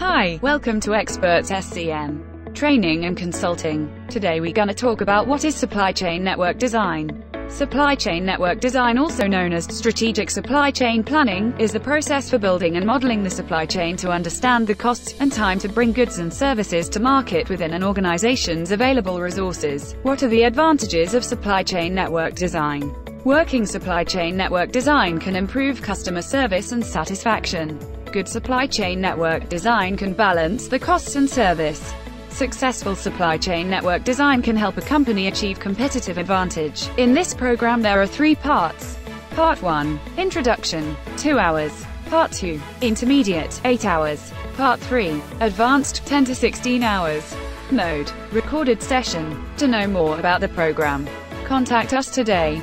Hi, welcome to Exxpert SCM Training and Consulting. Today we're gonna talk about what is supply chain network design. Supply chain network design, also known as strategic supply chain planning, is the process for building and modeling the supply chain to understand the costs and time to bring goods and services to market within an organization's available resources. What are the advantages of supply chain network design? Working supply chain network design can improve customer service and satisfaction. Good supply chain network design can balance the costs and service. Successful supply chain network design can help a company achieve competitive advantage. In this program there are three parts. Part 1. Introduction. 2 hours. Part 2. Intermediate. 8 hours. Part 3. Advanced. 10 to 16 hours. Mode. Recorded session. To know more about the program, contact us today.